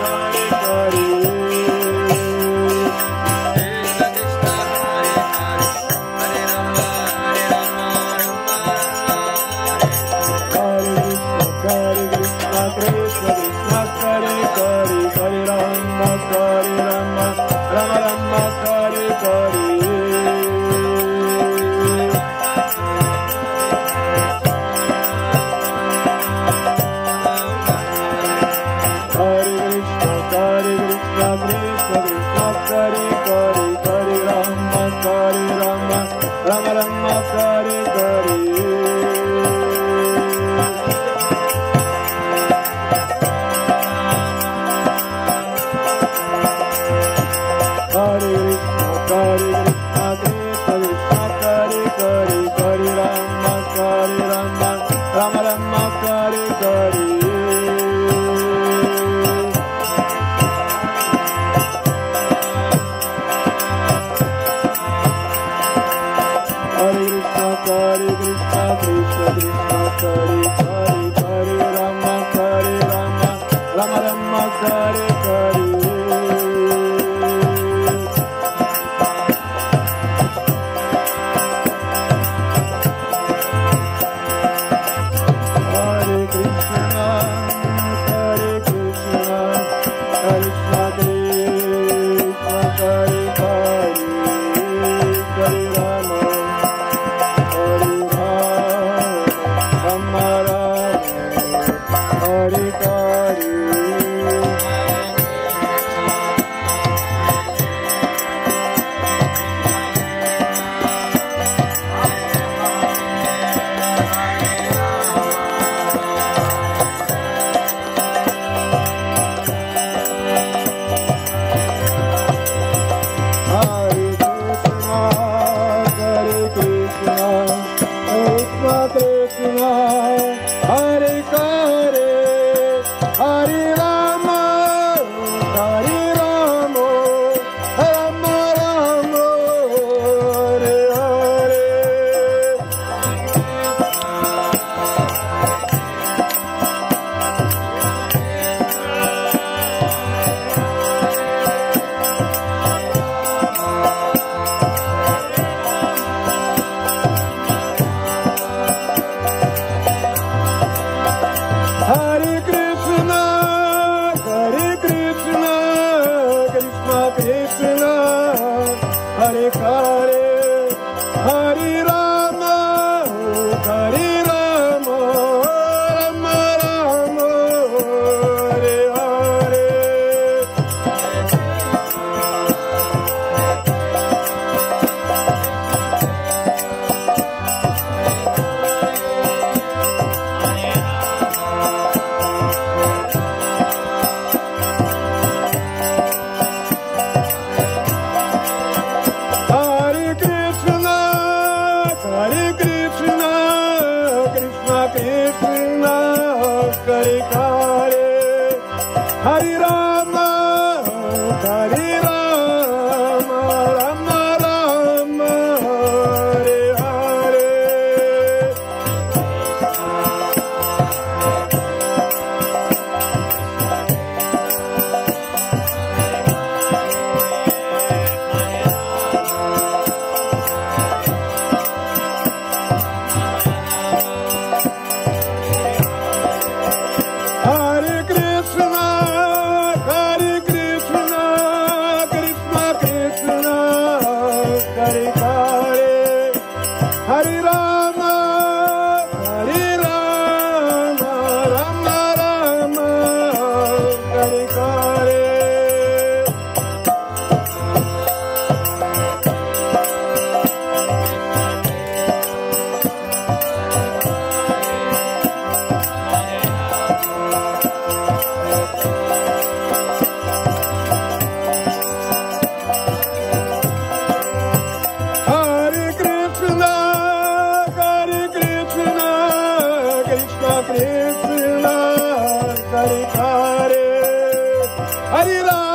Hare Hare Hari Arriba!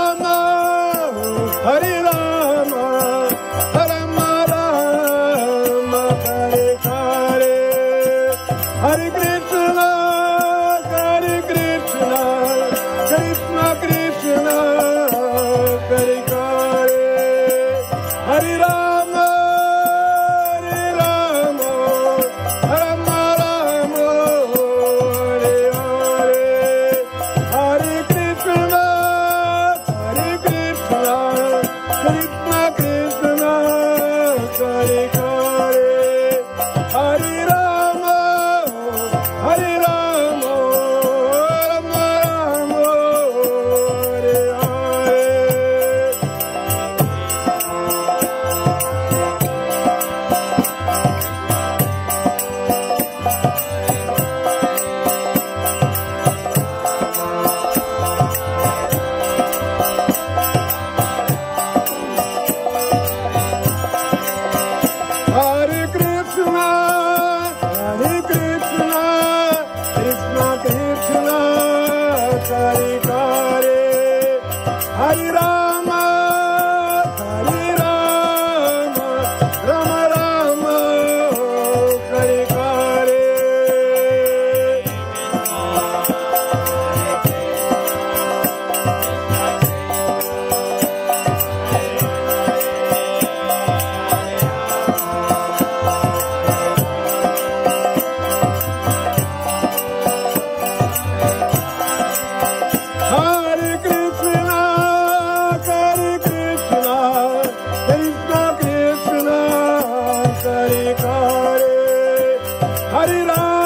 Hare Rama,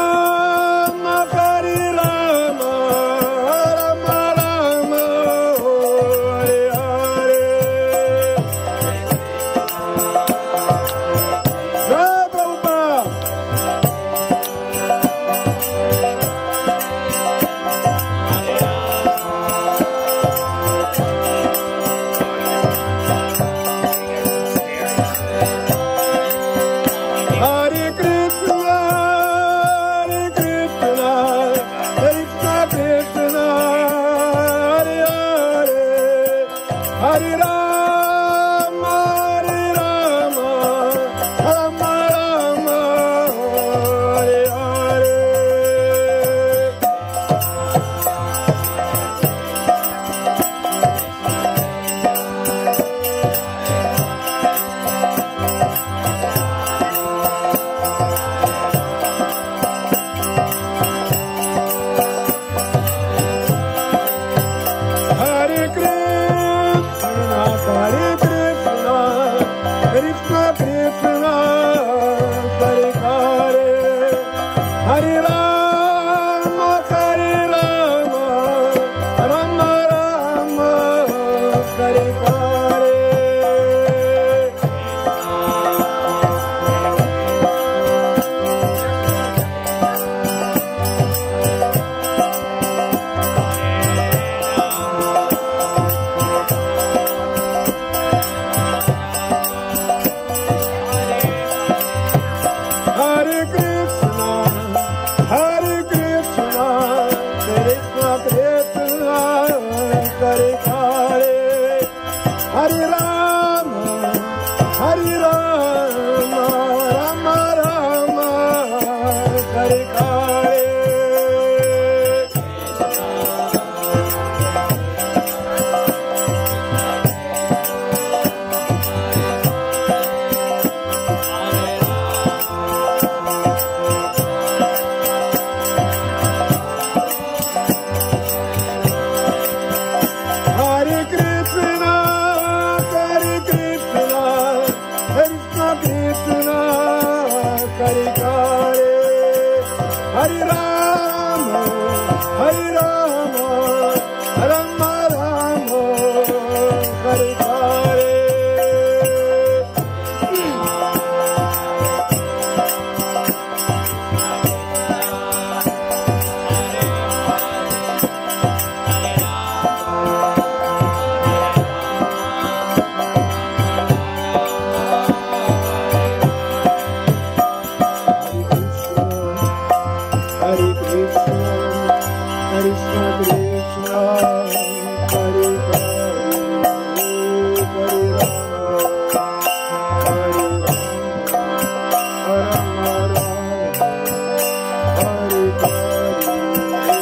Hare Rama,